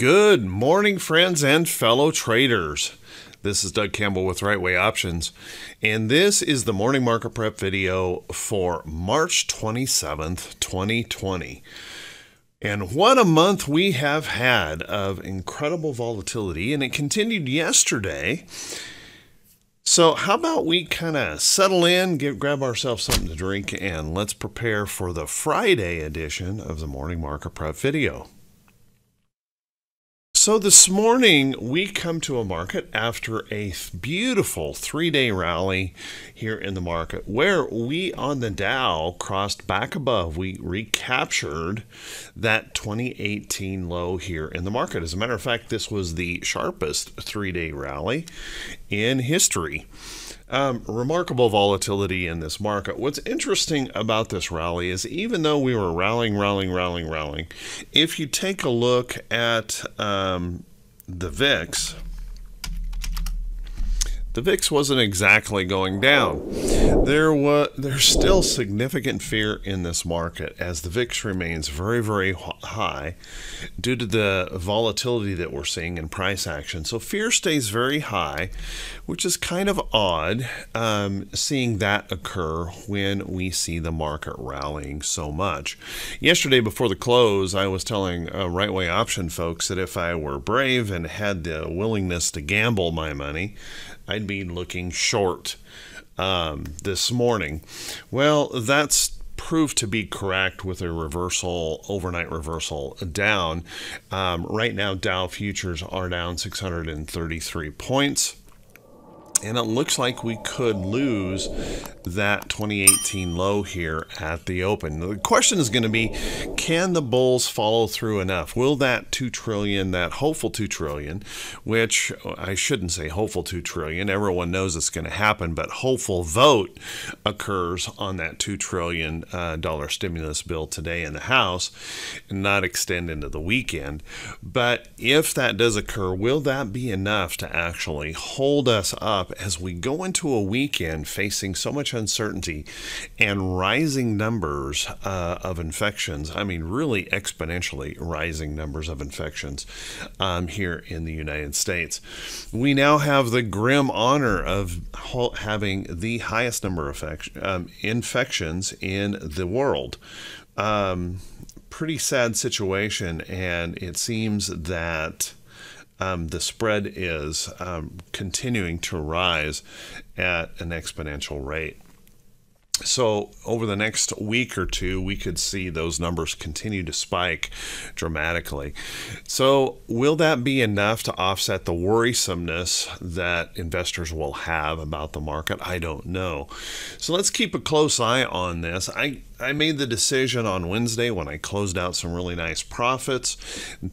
Good morning, friends and fellow traders. This is Doug Campbell with Right Way Options, and this is the morning market prep video for March 27th, 2020. And what a month we have had of incredible volatility, and it continued yesterday. So, how about we kind of settle in, get, grab ourselves something to drink, and let's prepare for the Friday edition of the Morning Market Prep video. So this morning we come to a market after a beautiful three-day rally here in the market where we on the Dow crossed back above. We recaptured that 2018 low here in the market. As a matter of fact, this was the sharpest three-day rally in history. Um, remarkable volatility in this market. What's interesting about this rally is even though we were rallying, rallying, rallying, rallying, if you take a look at um, the VIX, the VIX wasn't exactly going down. There was there's still significant fear in this market as the VIX remains very very high due to the volatility that we're seeing in price action. So fear stays very high, which is kind of odd um, seeing that occur when we see the market rallying so much. Yesterday before the close, I was telling uh, Right Way Option folks that if I were brave and had the willingness to gamble my money, I'd be looking short um, this morning. Well, that's proved to be correct with a reversal, overnight reversal down. Um, right now, Dow futures are down 633 points. And it looks like we could lose that 2018 low here at the open. The question is going to be, can the bulls follow through enough? Will that 2 trillion, that hopeful 2 trillion, which I shouldn't say hopeful 2 trillion, everyone knows it's going to happen, but hopeful vote occurs on that 2 trillion uh, dollar stimulus bill today in the House and not extend into the weekend. But if that does occur, will that be enough to actually hold us up as we go into a weekend facing so much uncertainty and rising numbers uh, of infections. I mean, really exponentially rising numbers of infections um, here in the United States. We now have the grim honor of having the highest number of um, infections in the world. Um, pretty sad situation, and it seems that um, the spread is um, continuing to rise at an exponential rate. So, over the next week or two, we could see those numbers continue to spike dramatically. So, will that be enough to offset the worrisomeness that investors will have about the market? I don't know. So, let's keep a close eye on this. I I made the decision on Wednesday when I closed out some really nice profits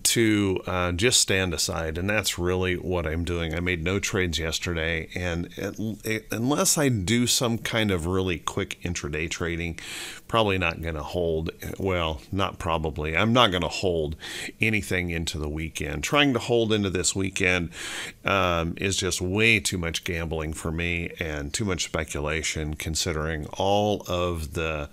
to uh, just stand aside, and that's really what I'm doing. I made no trades yesterday, and it, it, unless I do some kind of really quick intraday trading, probably not going to hold. Well, not probably. I'm not going to hold anything into the weekend. Trying to hold into this weekend um, is just way too much gambling for me and too much speculation, considering all of the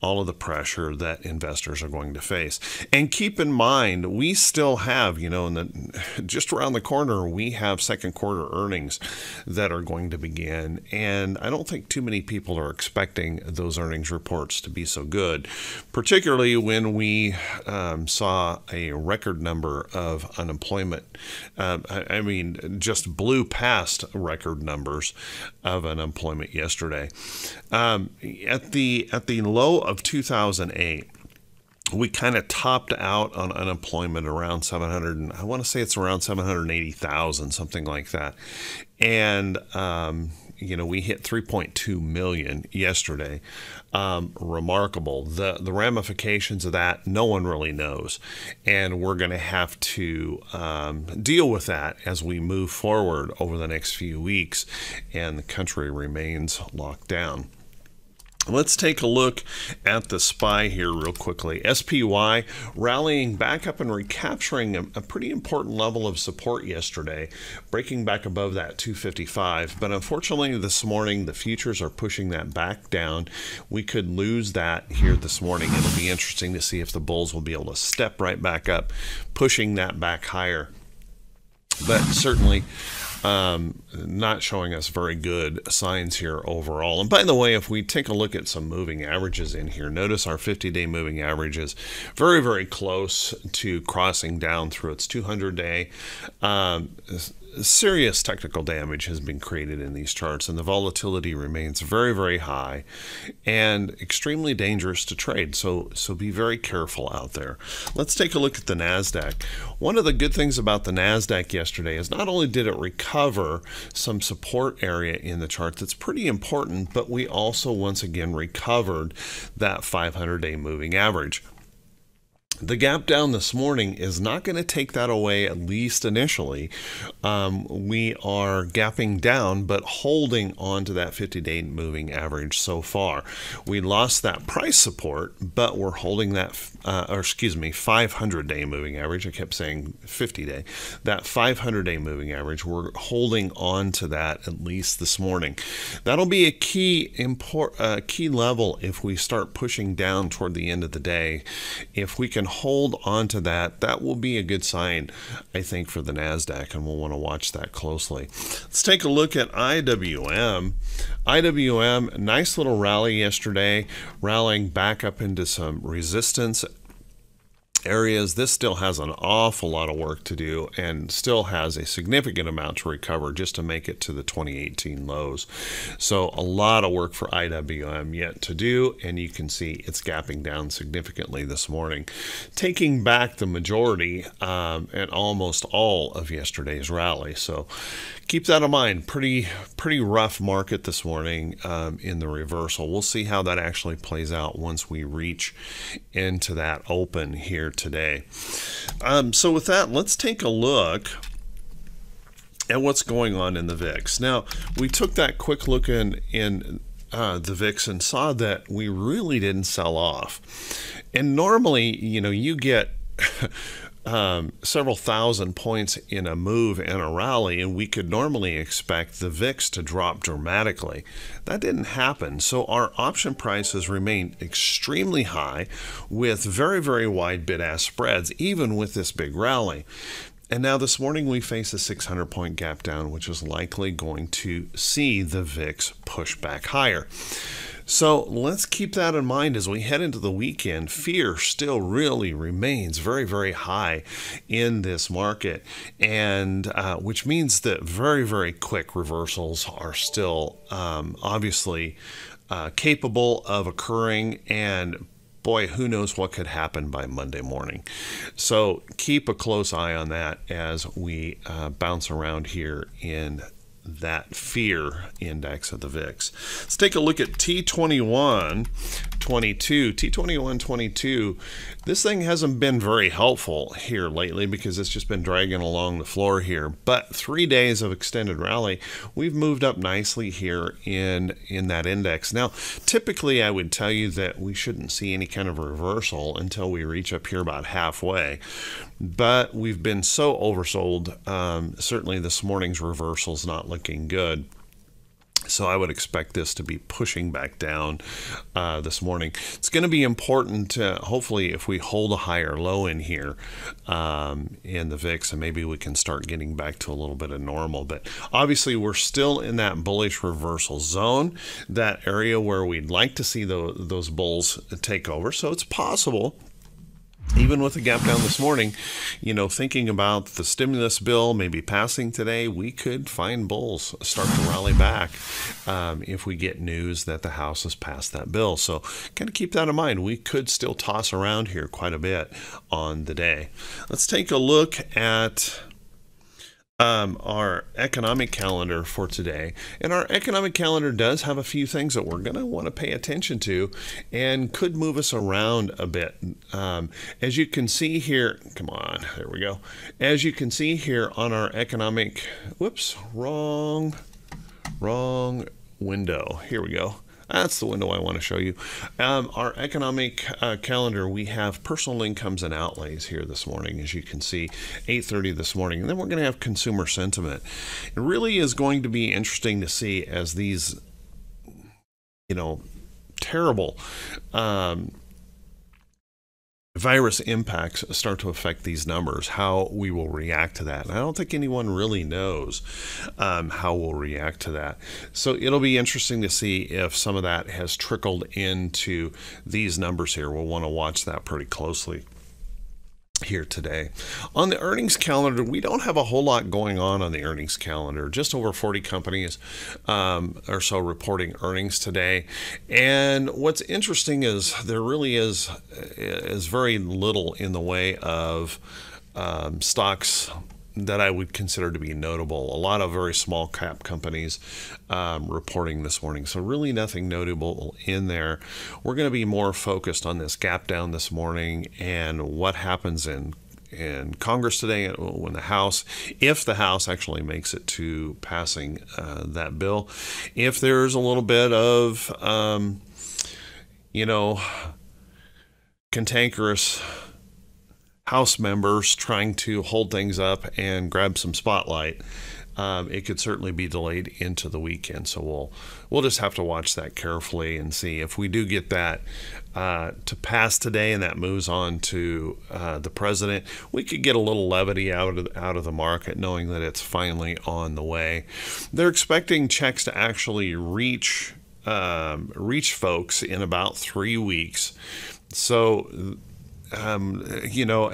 all of the pressure that investors are going to face. And keep in mind, we still have, you know, in the just around the corner, we have second quarter earnings that are going to begin. And I don't think too many people are expecting those earnings reports to be so good, particularly when we um, saw a record number of unemployment. Uh, I, I mean, just blew past record numbers of unemployment yesterday. Um, at the at the low of 2008, we kind of topped out on unemployment around 700 i want to say it's around 780000 something like that. And um, you know we hit 3.2 million yesterday. Um, remarkable. The the ramifications of that no one really knows. And we're going to have to um, deal with that as we move forward over the next few weeks and the country remains locked down Let's take a look at the SPY here real quickly. SPY rallying back up and recapturing a, a, pretty important level of support yesterday, breaking back above that 255. But unfortunately, this morning, the futures are pushing that back down. We could lose that here this morning. It'll be interesting to see if the bulls will be able to step right back up, pushing that back higher. But certainly, um, not showing us very good signs here overall. And by the way, if we take a look at some moving averages in here, notice our 50-day moving average is very, very close to crossing down through its 200-day. Um, serious technical damage has been created in these charts, and the volatility remains very, very high and extremely dangerous to trade. So, so be very careful out there. Let's take a look at the Nasdaq. One of the good things about the Nasdaq yesterday is not only did it recover some support area in the chart that's pretty important, but we also once again recovered that 500-day moving average the gap down this morning is not going to take that away, at least initially. Um, we are gapping down, but holding on to that 50 day moving average so far. We lost that price support, but we're holding that, uh, or excuse me, 500 day moving average. I kept saying 50 day. That 500 day moving average, we're holding on to that at least this morning. That'll be a key, import, uh, key level if we start pushing down toward the end of the day. If we can hold on to that, that will be a good sign, I think, for the NASDAQ, and we'll want to watch that closely. Let's take a look at IWM. IWM, nice little rally yesterday, rallying back up into some resistance areas. This still has an awful lot of work to do and still has a significant amount to recover just to make it to the 2018 lows. So a lot of work for IWM yet to do, and you can see it's gapping down significantly this morning, taking back the majority um, and almost all of yesterday's rally. So keep that in mind. Pretty pretty rough market this morning um, in the reversal. We'll see how that actually plays out once we reach into that open here today. Um, so with that, let's take a look at what's going on in the VIX. Now we took that quick look in in uh, the VIX and saw that we really didn't sell off. And normally, you know, you get um, several thousand points in a move and a rally, and we could normally expect the VIX to drop dramatically. That didn't happen. So our option prices remained extremely high with very, very wide bid ask spreads, even with this big rally. And now this morning we face a 600 point gap down, which is likely going to see the VIX push back higher. So let's keep that in mind as we head into the weekend. Fear still really remains very, very high in this market, and uh, which means that very, very quick reversals are still um, obviously uh, capable of occurring and boy, who knows what could happen by Monday morning. So keep a close eye on that as we uh, bounce around here in that fear index of the VIX. Let's take a look at T21 22. T21 22, this thing hasn't been very helpful here lately because it's just been dragging along the floor here. But three days of extended rally, we've moved up nicely here in, in that index. Now, typically I would tell you that we shouldn't see any kind of reversal until we reach up here about halfway. But we've been so oversold. Um, certainly this morning's reversal is not looking good. So I would expect this to be pushing back down uh, this morning. It's going to be important, to, hopefully, if we hold a higher low in here um, in the VIX, and maybe we can start getting back to a little bit of normal. But obviously, we're still in that bullish reversal zone, that area where we'd like to see the, those bulls take over. So it's possible even with the gap down this morning, you know, thinking about the stimulus bill maybe passing today, we could find bulls start to rally back um, if we get news that the House has passed that bill. So, kind of keep that in mind. We could still toss around here quite a bit on the day. Let's take a look at um, our economic calendar for today. And our economic calendar does have a few things that we're going to want to pay attention to and could move us around a bit. Um, as you can see here, come on, there we go. As you can see here on our economic, whoops, wrong, wrong window. Here we go. That's the window I want to show you. Um, our economic uh, calendar, we have personal incomes and outlays here this morning, as you can see, 8.30 this morning. And then we're going to have consumer sentiment. It really is going to be interesting to see as these, you know, terrible um, virus impacts start to affect these numbers, how we will react to that. And I don't think anyone really knows um, how we'll react to that. So it'll be interesting to see if some of that has trickled into these numbers here. We'll want to watch that pretty closely here today. On the earnings calendar, we don't have a whole lot going on on the earnings calendar. Just over 40 companies um, or so reporting earnings today. And what's interesting is there really is is very little in the way of um, stocks that I would consider to be notable. A lot of very small cap companies um, reporting this morning. So, really, nothing notable in there. We're going to be more focused on this gap down this morning and what happens in in Congress today when the House, if the House actually makes it to passing uh, that bill, if there's a little bit of, um, you know, cantankerous House members trying to hold things up and grab some spotlight, um, it could certainly be delayed into the weekend. So we'll we'll just have to watch that carefully and see if we do get that uh, to pass today and that moves on to uh, the president. We could get a little levity out of out of the market, knowing that it's finally on the way. They're expecting checks to actually reach um, reach folks in about three weeks. So um, you know,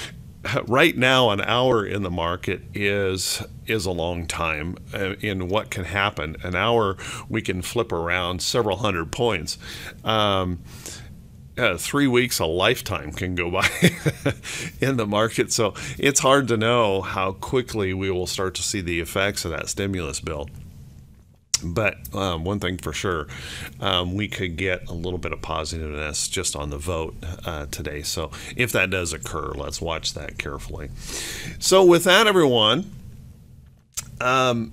right now an hour in the market is is a long time uh, in what can happen. An hour we can flip around several hundred points. Um, uh, three weeks, a lifetime can go by in the market. So it's hard to know how quickly we will start to see the effects of that stimulus bill. But um, one thing for sure, um, we could get a little bit of positiveness just on the vote uh, today. So if that does occur, let's watch that carefully. So with that, everyone, um,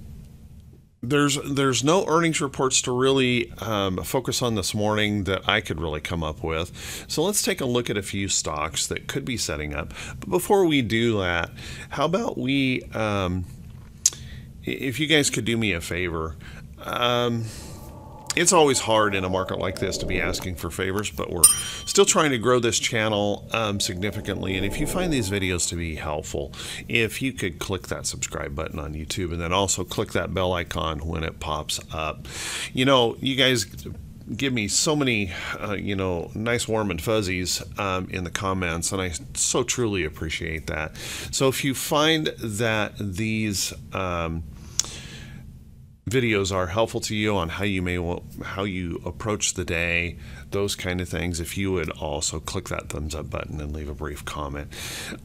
there's there's no earnings reports to really um, focus on this morning that I could really come up with. So let's take a look at a few stocks that could be setting up. But before we do that, how about we? Um, if you guys could do me a favor, um, it's always hard in a market like this to be asking for favors, but we're still trying to grow this channel um, significantly. And if you find these videos to be helpful, if you could click that subscribe button on YouTube and then also click that bell icon when it pops up. You know, you guys give me so many, uh, you know, nice, warm, and fuzzies um, in the comments, and I so truly appreciate that. So if you find that these, um, videos are helpful to you on how you may how you approach the day those kind of things if you would also click that thumbs up button and leave a brief comment.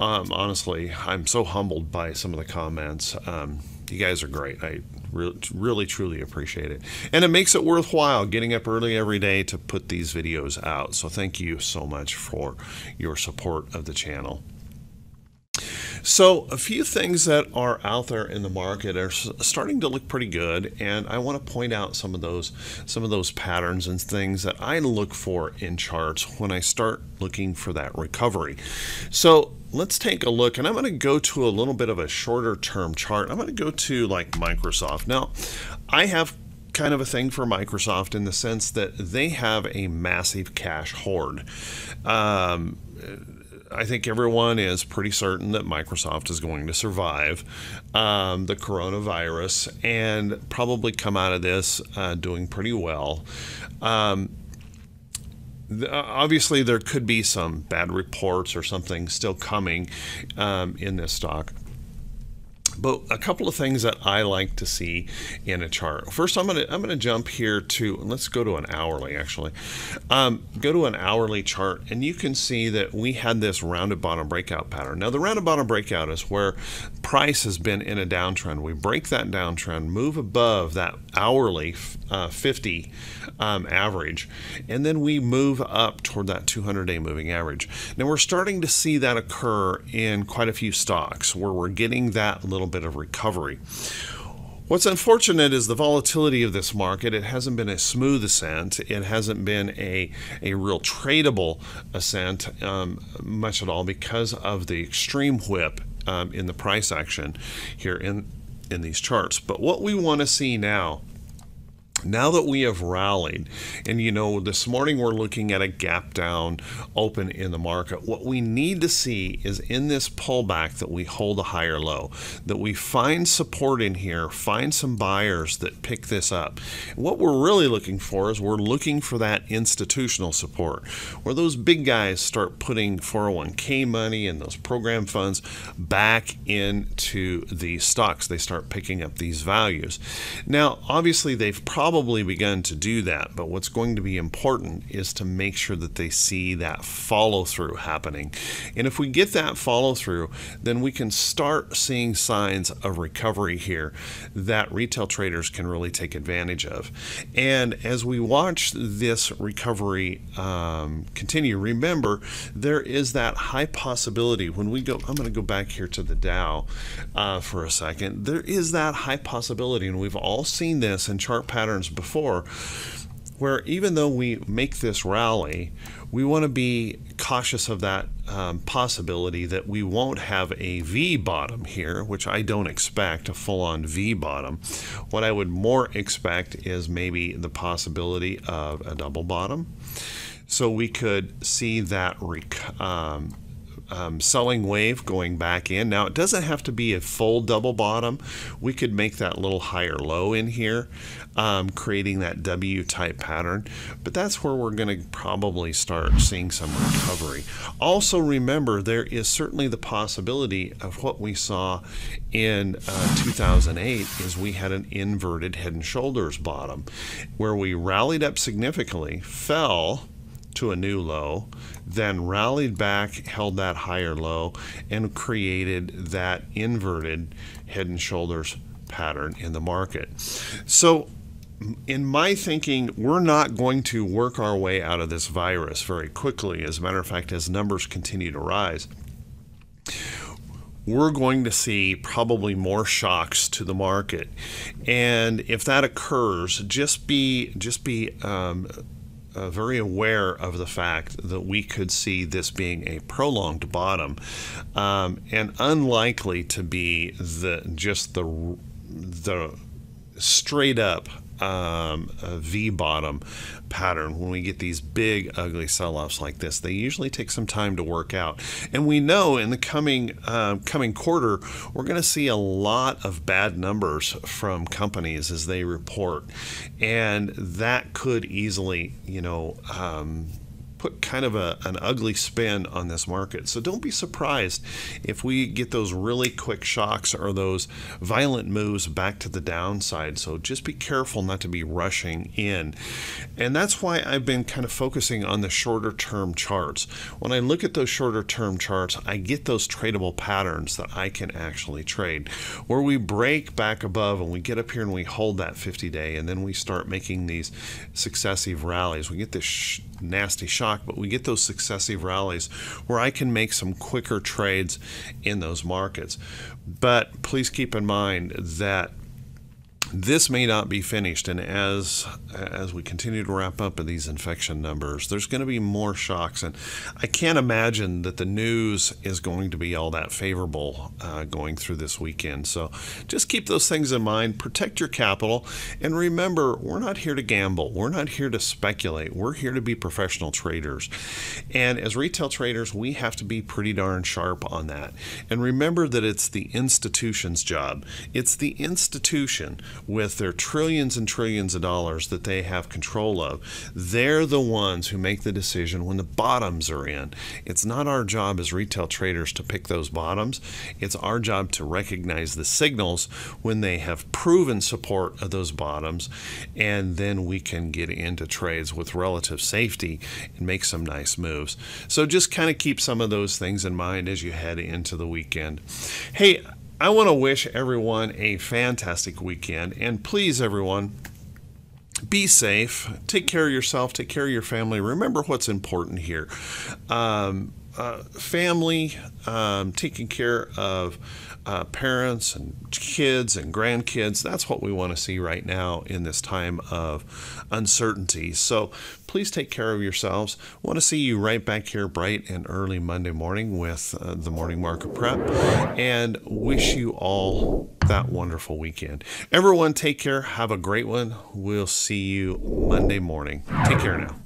Um, honestly i'm so humbled by some of the comments. Um, you guys are great. I re- really truly appreciate it. And it makes it worthwhile getting up early every day to put these videos out. So thank you so much for your support of the channel so, a few things that are out there in the market are starting to look pretty good, and I want to point out some of those some of those patterns and things that I look for in charts when I start looking for that recovery. So, let's take a look, and I'm going to go to a little bit of a shorter term chart. I'm going to go to like Microsoft. Now, I have kind of a thing for Microsoft in the sense that they have a massive cash hoard. Um, I think everyone is pretty certain that Microsoft is going to survive um, the coronavirus and probably come out of this uh, doing pretty well. Um, obviously, there could be some bad reports or something still coming um, in this stock. But a couple of things that I like to see in a chart. First, I'm gonna I'm gonna jump here to let's go to an hourly actually. Um, go to an hourly chart, and you can see that we had this rounded bottom breakout pattern. Now, the rounded bottom breakout is where price has been in a downtrend. We break that downtrend, move above that hourly uh, 50 um, average, and then we move up toward that 200-day moving average. Now, we're starting to see that occur in quite a few stocks where we're getting that little bit of recovery. What's unfortunate is the volatility of this market. It hasn't been a smooth ascent. It hasn't been a, a real tradable ascent um, much at all because of the extreme whip um, in the price action here in, in these charts. But what we want to see now now that we have rallied, and you know, this morning we're looking at a gap down open in the market, what we need to see is in this pullback that we hold a higher low, that we find support in here, find some buyers that pick this up. What we're really looking for is we're looking for that institutional support, where those big guys start putting 401k money and those program funds back into the stocks. They start picking up these values. Now, obviously, they've probably probably begun to do that, but what's going to be important is to make sure that they see that follow through happening. And if we get that follow through, then we can start seeing signs of recovery here that retail traders can really take advantage of. And as we watch this recovery um, continue, remember there is that high possibility when we go, I'm going to go back here to the Dow uh, for a second. There is that high possibility, and we've all seen this in chart patterns before where even though we make this rally, we want to be cautious of that um, possibility that we won't have a V bottom here, which I don't expect a full on V bottom. What I would more expect is maybe the possibility of a double bottom. So we could see that um, um, selling wave going back in. Now, it doesn't have to be a full double bottom. We could make that little higher low in here, um, creating that W type pattern. But that's where we're going to probably start seeing some recovery. Also, remember, there is certainly the possibility of what we saw in uh, 2008 is we had an inverted head and shoulders bottom where we rallied up significantly, fell, to a new low, then rallied back, held that higher low, and created that inverted head and shoulders pattern in the market. So, in my thinking, we're not going to work our way out of this virus very quickly. As a matter of fact, as numbers continue to rise, we're going to see probably more shocks to the market, and if that occurs, just be just be um, uh, very aware of the fact that we could see this being a prolonged bottom um, and unlikely to be the just the the straight up um, V bottom pattern. When we get these big ugly sell-offs like this they usually take some time to work out. And we know in the coming uh, coming quarter we're going to see a lot of bad numbers from companies as they report. And that could easily you know um, put kind of a, an ugly spin on this market. So don't be surprised if we get those really quick shocks or those violent moves back to the downside. So just be careful not to be rushing in. And that's why I've been kind of focusing on the shorter term charts. When I look at those shorter term charts, I get those tradable patterns that I can actually trade. Where we break back above and we get up here and we hold that 50 day and then we start making these successive rallies. We get this nasty but we get those successive rallies where I can make some quicker trades in those markets. But please keep in mind that this may not be finished and as as we continue to wrap up these infection numbers there's going to be more shocks and i can't imagine that the news is going to be all that favorable uh, going through this weekend. So just keep those things in mind protect your capital and remember we're not here to gamble. We're not here to speculate. We're here to be professional traders. And as retail traders we have to be pretty darn sharp on that. And remember that it's the institution's job. It's the institution with their trillions and trillions of dollars that they have control of, they're the ones who make the decision when the bottoms are in. It's not our job as retail traders to pick those bottoms. It's our job to recognize the signals when they have proven support of those bottoms, and then we can get into trades with relative safety and make some nice moves. So just kind of keep some of those things in mind as you head into the weekend. Hey, I want to wish everyone a fantastic weekend. And please, everyone, be safe. Take care of yourself. Take care of your family. Remember what's important here. Um, uh, family, um, taking care of uh, parents and kids and grandkids. That's what we want to see right now in this time of uncertainty. So please take care of yourselves. Want to see you right back here bright and early Monday morning with uh, the morning market prep and wish you all that wonderful weekend. Everyone, take care. Have a great one. We'll see you Monday morning. Take care now.